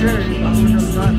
Okay,